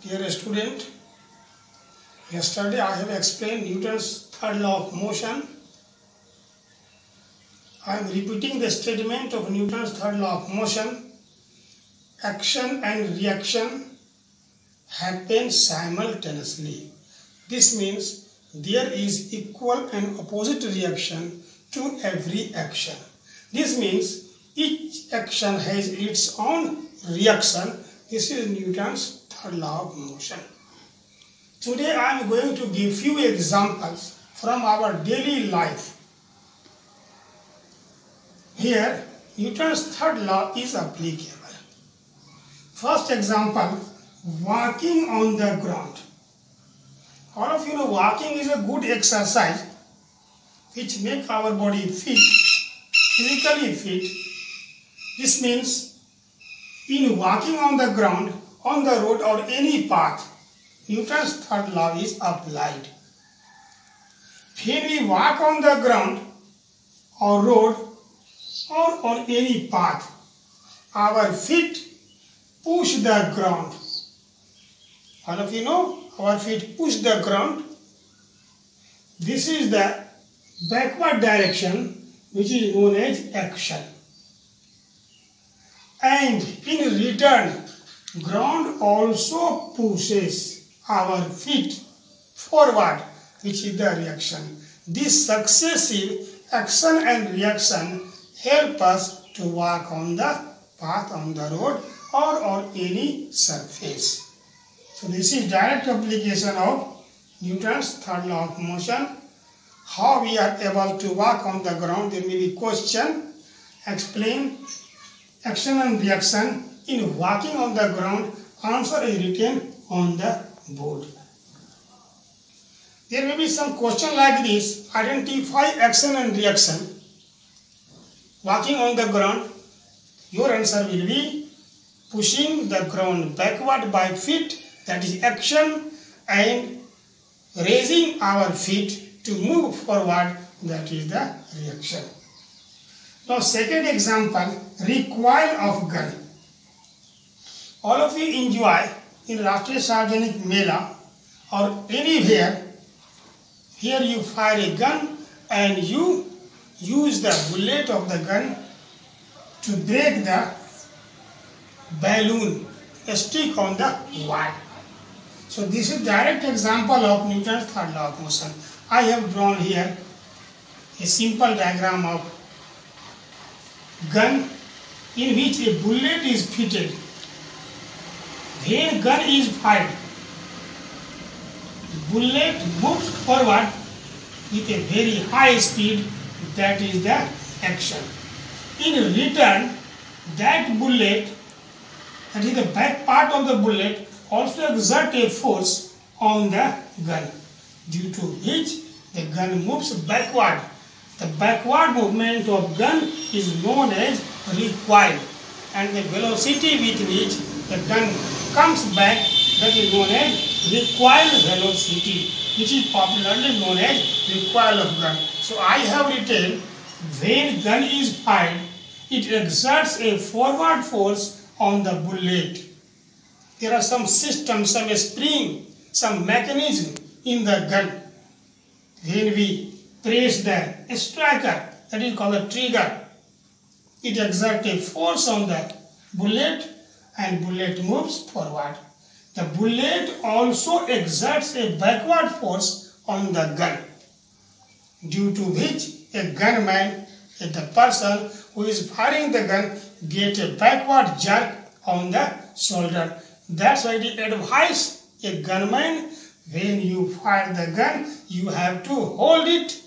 Dear student, yesterday I have explained Newton's third law of motion. I am repeating the statement of Newton's third law of motion. Action and reaction happen simultaneously. This means there is equal and opposite reaction to every action. This means each action has its own reaction. This is Newton's third law of motion. Today I am going to give few examples from our daily life. Here Newton's third law is applicable. First example, walking on the ground. All of you know walking is a good exercise which make our body fit, physically fit. This means in walking on the ground, on the road or any path, Newton's third law is applied. When we walk on the ground or road or on any path, our feet push the ground. All of you know our feet push the ground. This is the backward direction which is known as action. And in return, ground also pushes our feet forward which is the reaction. This successive action and reaction help us to walk on the path on the road or on any surface. So this is direct application of Newton's third law of motion. How we are able to walk on the ground, there may be question, explain action and reaction in walking on the ground, answer is written on the board. There may be some question like this, identify action and reaction. Walking on the ground, your answer will be pushing the ground backward by feet, that is action, and raising our feet to move forward, that is the reaction. Now second example, recoil of gun. All of you enjoy in Rashtriya Sarjanik Mela or anywhere, here you fire a gun and you use the bullet of the gun to break the balloon a stick on the wire. So this is direct example of Newton's third law of motion. I have drawn here a simple diagram of gun in which a bullet is fitted. When gun is fired, the bullet moves forward with a very high speed, that is the action. In return, that bullet, that is the back part of the bullet, also exert a force on the gun, due to which the gun moves backward. The backward movement of gun is known as recoil and the velocity with which the gun comes back that is known as recoil velocity which is popularly known as recoil of gun. So I have written when gun is fired it exerts a forward force on the bullet. There are some systems, some spring, some mechanism in the gun. When we press the striker, that is called a trigger, it exerts a force on the bullet and bullet moves forward. The bullet also exerts a backward force on the gun, due to which a gunman, the person who is firing the gun, get a backward jerk on the shoulder. That's why it advises a gunman when you fire the gun, you have to hold it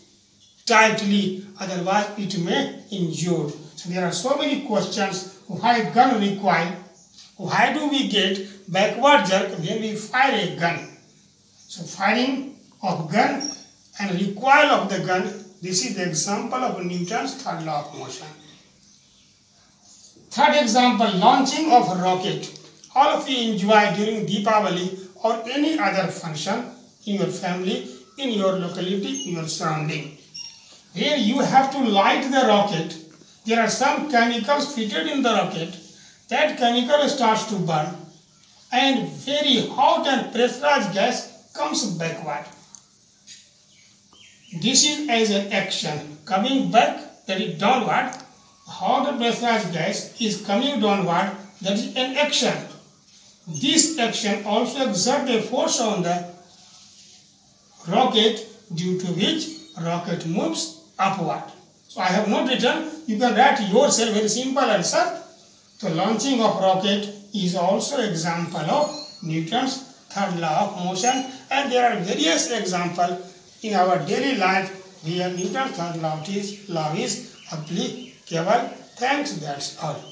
tightly, otherwise it may injure. So there are so many questions. Why gun recoil? Why do we get backward jerk when we fire a gun? So firing of gun and recoil of the gun, this is the example of Newton's third law of motion. Third example, launching of rocket. All of you enjoy during Deepavali or any other function in your family, in your locality, in your surrounding. Here you have to light the rocket. There are some chemicals fitted in the rocket. That chemical starts to burn and very hot and pressurized gas comes backward. This is as an action coming back that is downward. Hot pressurized gas is coming downward that is an action. This action also exerts a force on the rocket due to which rocket moves upward. So I have not written, you can write yourself very simple answer. The launching of rocket is also example of Newton's third law of motion and there are various examples in our daily life where Newton's third law is, law is applicable. Thanks, that's all.